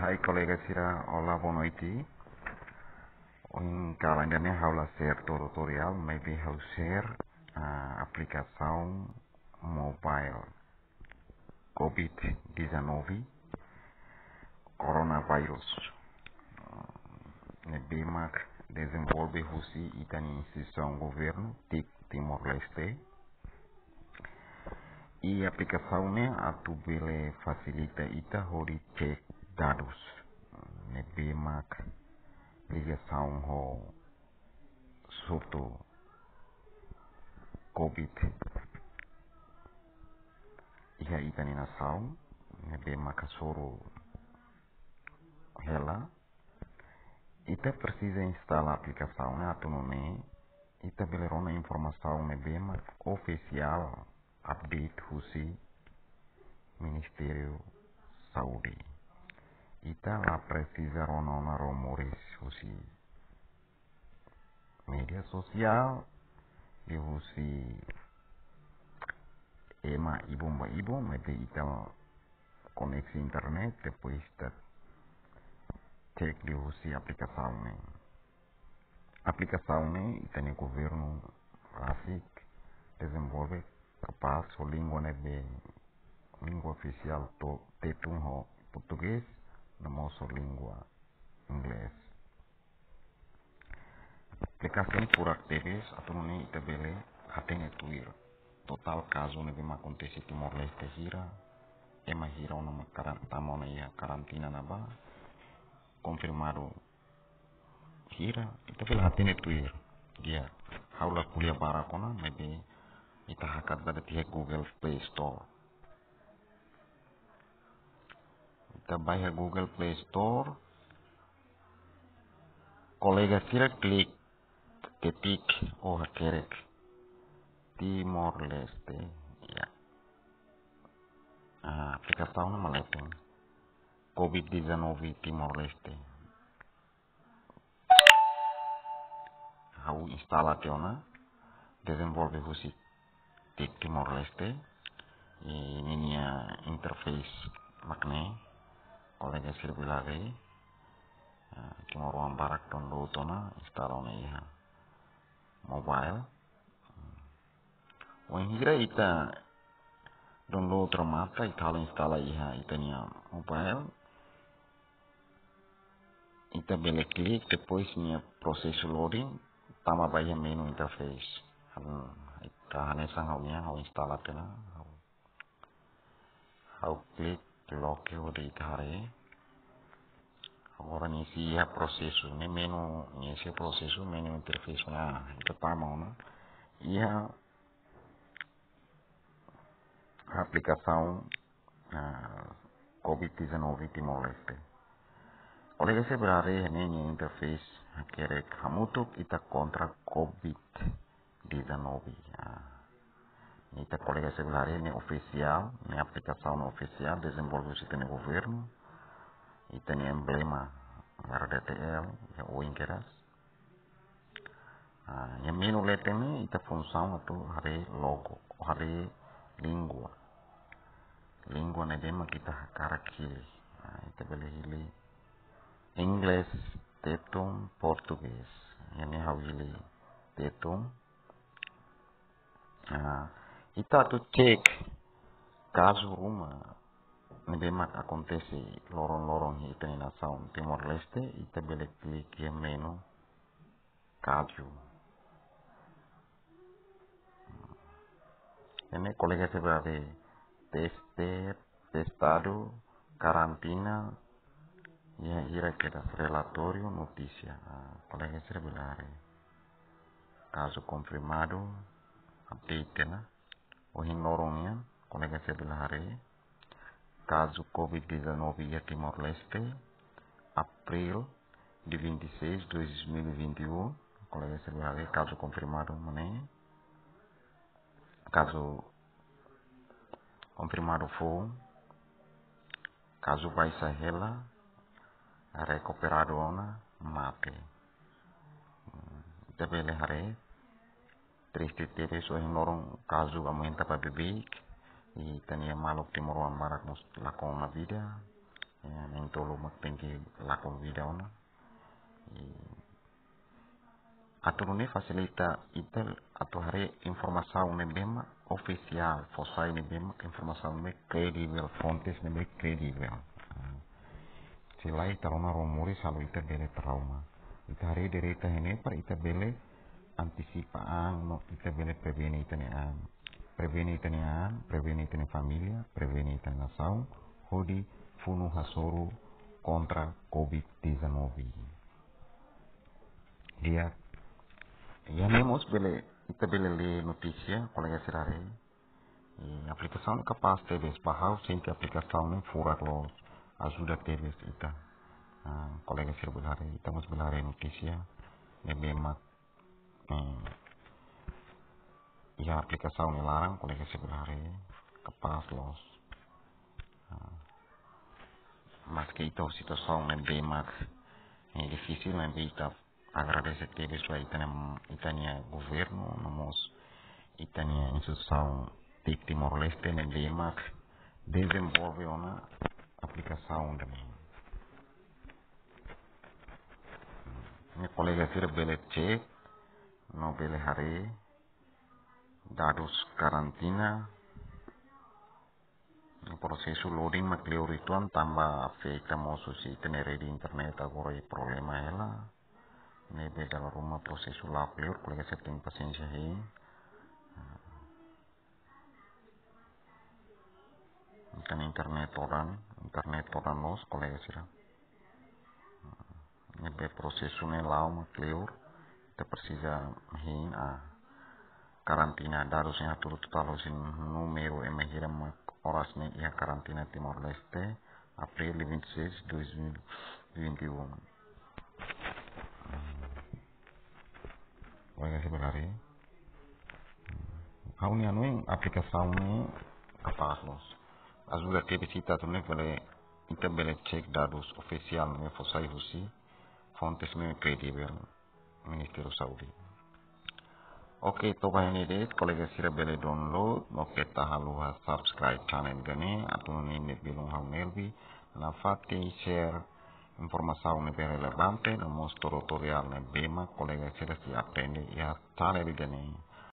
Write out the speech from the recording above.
Hai colega Sira, olá, boa noite. Em calendário aula ser tutorial, maybe how share a aplicação mobile COVID-19 coronavírus. Nebimak desenvolve Rússia e tem instituição governo Timor-Leste. E a aplicação né, atubele facilita ita hori cek dados. Nebimak ligação ho surto COVID. Iha ita ni nação, nebimak soro hela ita precisa instalar a aplicação né, autonomia ita belerona informação ne bema oficial update husi Ministério Saúde ita la precisa rona ona rumores husi media sosial di husi ema ibomba ibom mete ita koneksi internet depois ita cek di usi aplicação né aplicação né tem governo ASIC desenvolve capaz o língua né de língua oficial to tetum ho português na nossa língua inglês aplicação por aktivis atau nuni itabele hatene tuir total caso ne bima acontece Timor Leste hira ema hira una karantama na ya karantina na ba confirmado ita pela hatine tuir dia haula kuliah para kona maybe ita hakat pada tihe Google Play Store bayar Google Play Store. Kolega sira klik ketik. Oh kerek Timor Leste. Ya. Ah, aplicação na maleteng COVID-19 Timor Leste. Hau instalaciona desenvolve husi Timor Leste. Ini interface makne kolega sirbilage Timor Barak download na instalona iha mobile. Wan hira ita download remata itala instala iha itania mobile. Ita bele klik depois minha processo loading tama baia menu interface. Ita hanesa haunya hau instala tena. Hau hau klik lock hode itare agora inicia processo ne menu inicia processo menu interface. Na ita tama na ia aplicação uh, COVID-19 Timor-Leste. Oleh sebenarnya ini interface. Kere hamutuk ita kontra COVID-19. Uh, ita colega sebenarnya ini official, ini aplicação oficial desenvolvido pelo governo. Ita ini emblema RDTL, ya Winkeras. Uh, yang menu letene ita função atau hari logo, hari língua língua na dema kita cara kiri. Nah, kita boleh hili. Inglês tetum português ini how hili tetum. Nah, kita tu cek caso uma Nebema acontece lorong-lorong itu na nação Timor Leste ita boleh klik yang menu caso ini colega sebagai tester, testado, karantina, ya ira kira relatorio, notícia. Ah, colega celular. Caso confirmado, update na. O lorongnya colega Sebel hari caso Covid-19 e Timor-Leste, April de 26 de 2021, colega Sebel hari caso confirmado mana é? caso confirmado foi caso vai Sahela recuperado ona mate. Hum, Debele hari 33 so hin norong kazu amo hin tapa bebek e tania maluk timor wa marak mus lakong na vida e ya, min mak pengki lakong vida ona e aturune fasilita itel atau hari informasaun ne bema official fosai ne bema informasaun ne credible fontes ne be credible silai taruna romuri salu itel bele trauma. Itu hari derita hene par ita bele antisipaan no ita bele preveni ita ne an preveni ita ne ne familia preveni ita ne saung hodi funu hasoru kontra covid-19 dia Ya nemos bele ita bele le noticia colega serare e aplicação capaz teves bahau sente aplicação nem furar los ajuda teves ita. Uh, colega ser belare ita mos belare eh, ya aplicação ne larang ser belare capaz los. Uh, mas que ita situação ne bema é difícil ne ita agradecer sua itania, itania governo, nomos itania instituição de Timor-Leste, nem DEMAC, desenvolve uma aplicação também. Minha colega Fira Belecek, no Hari, dados karantina, prosesu loading makleur ituan tambah feita mosu si tenere di internet agora problema ela maybe dalam rumah proses sulap liur kuliah setting pasensya hi kan internet orang internet orang los kuliah sira maybe proses sunai lau makliur kita persija hi ah karantina darusnya turut talosin numero emahiram mak oras ni ia karantina Timor Leste April 26 2021 Olha sebenarnya. Kau ni anu yang aplikasi ni kapas los. Azuga ke visita tu ne bele ita bele cek dados oficial ne fosai husi fontes ne credible Ministerio Saudi. Oke, to ini kolega sira bele download, no kita haluha subscribe channel gani, atau ini bilung hal nervi, nafati share, informação ne relevante no mostro tutorial ne bema colega sira si aprende ya tale bigani